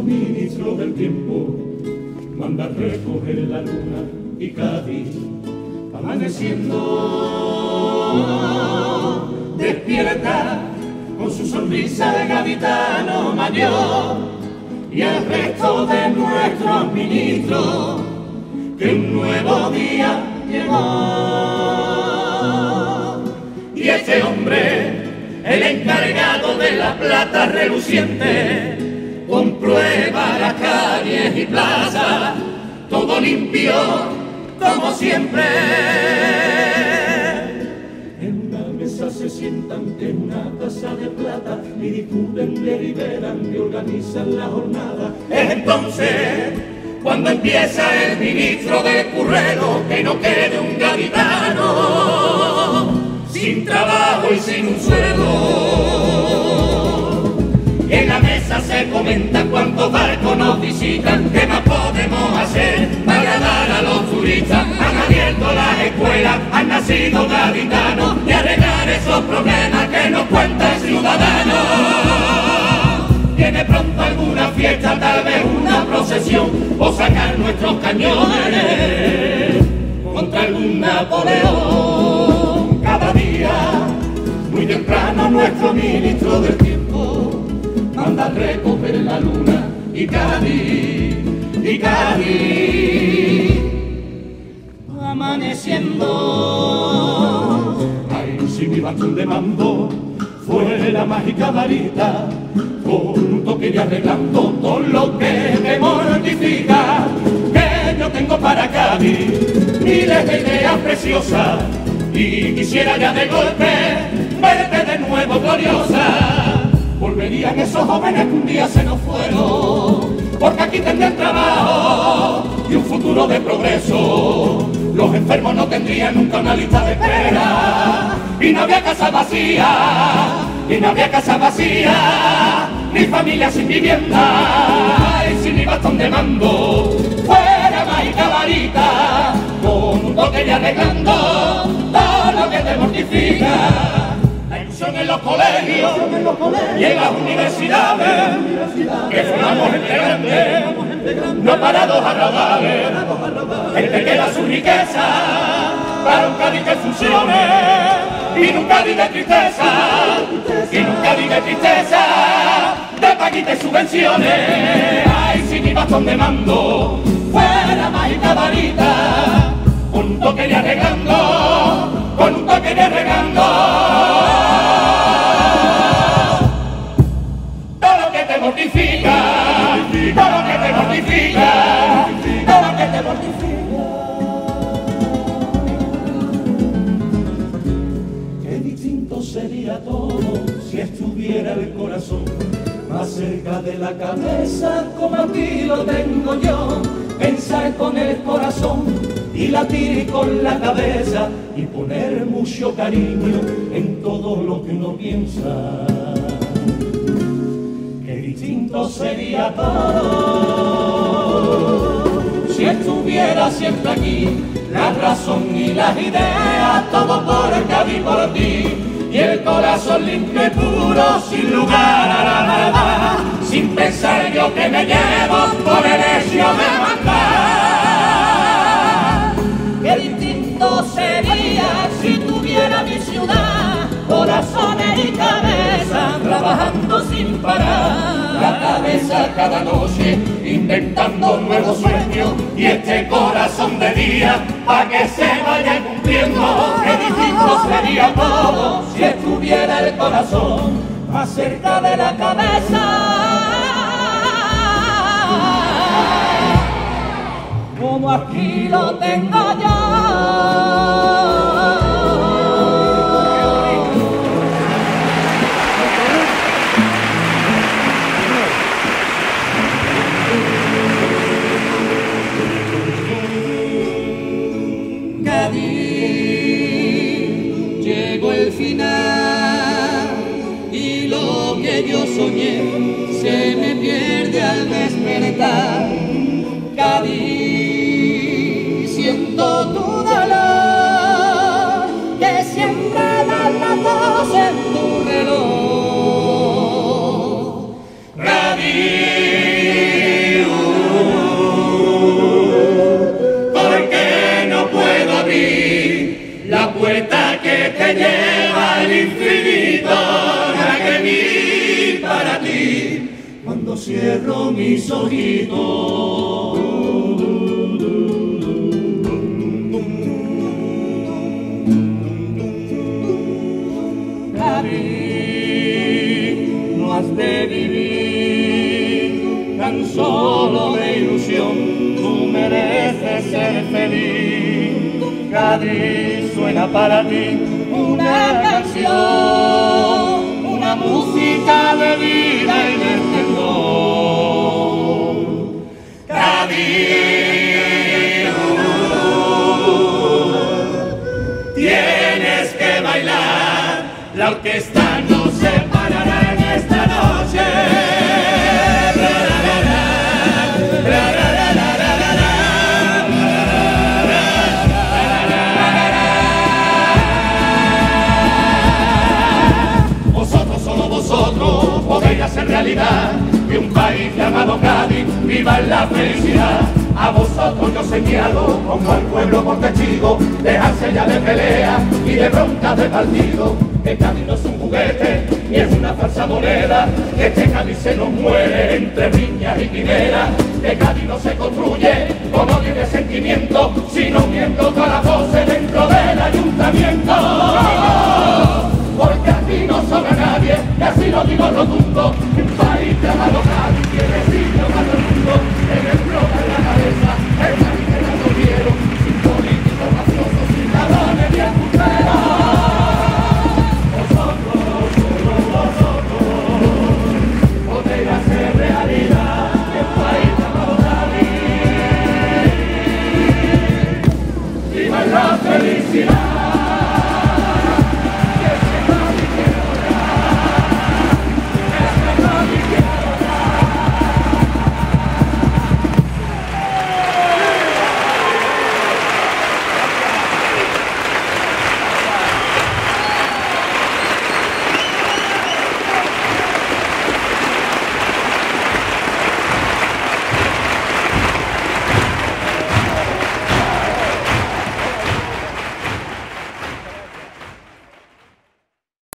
ministro del tiempo. Manda recoger la luna y Cádiz amaneciendo. Despierta con su sonrisa de gaditano mayor y el resto de nuestros ministros que un nuevo día llegó. Y este hombre el encargado de la plata reluciente comprueba las calles y plazas todo limpio como siempre. En una mesa se sientan en una taza de plata y discuten, deliberan y organizan la jornada. Es entonces cuando empieza el ministro de Currero que no quede un gaditano se comenta cuántos barcos nos visitan, qué más podemos hacer para dar a los turistas. Han abierto las escuelas, han nacido gaditanos y arreglar esos problemas que nos cuenta el ciudadano. Tiene pronto alguna fiesta, tal vez una procesión, o sacar nuestros cañones contra algún Napoleón. Cada día, muy temprano, nuestro ministro del tiempo manda recoger la luna y Cádiz, y Cádiz, amaneciendo. Ay, si mi bastón de mando fue la mágica varita, con un toque de arreglando todo lo que me mortifica, que yo tengo para Cádiz miles de ideas preciosas, y quisiera ya de golpe verte de nuevo gloriosa. Volverían esos jóvenes que un día se nos fueron, porque aquí tendrían trabajo y un futuro de progreso. Los enfermos no tendrían nunca una lista de espera, y no había casa vacía, y no había casa vacía, ni familia sin vivienda, y sin mi bastón de mando, fuera mágica varita, con un toque de arreglando los colegios y en las universidades, que formamos gente grande, no parados a radales, gente que da su riqueza para un Cádiz que funcione, y nunca diga tristeza, y nunca diga tristeza, de paguitas y subvenciones, ay, si mi bastón de mando fuera mágica varita, un toque de arreglando, con un toque de arreglando. Sería todo si estuviera el corazón más cerca de la cabeza, como aquí lo tengo yo. Pensar con el corazón y latir con la cabeza y poner mucho cariño en todo lo que uno piensa. Qué distinto sería todo si estuviera siempre aquí la razón y las ideas, todo por Cádiz por ti y el corazón limpio y puro sin lugar a la maldad, sin pensar yo que me llevo por el hecho de mandar. Qué distinto sería si tuviera mi ciudad, corazones y cabeza trabajando sin parar. La cabeza cada noche inventando nuevos sueños y este corazón de día para que se vaya cumpliendo. Qué distinto sería todo el corazón más de la cabeza. Como aquí lo tengo yo. Final lo que yo soñé se me pierde al despertar. Cádiz, siento tu dolor, que siempre dan las dos en tu reloj. Cádiz, uh, porque no puedo abrir la puerta que te lleva al infierno. Cierro mis ojitos. no has de vivir tan solo de ilusión, tú mereces ser feliz. Cádiz suena para ti una canción, la orquesta no se parará en esta noche. Vosotros, solo vosotros, podéis hacer realidad que un país llamado Cádiz viva la felicidad. A vosotros yo señalo, como al pueblo por testigo, dejarse ya de pelea y de broncas de partido. Que Cádiz no es un juguete, ni es una falsa moneda, este Cádiz se nos muere entre viñas y quimeras. Que Cádiz no se construye con odio y de sentimiento, sino uniendo todas las voces dentro del ayuntamiento porque aquí no sobra nadie, y así lo digo rotundo, un país llamado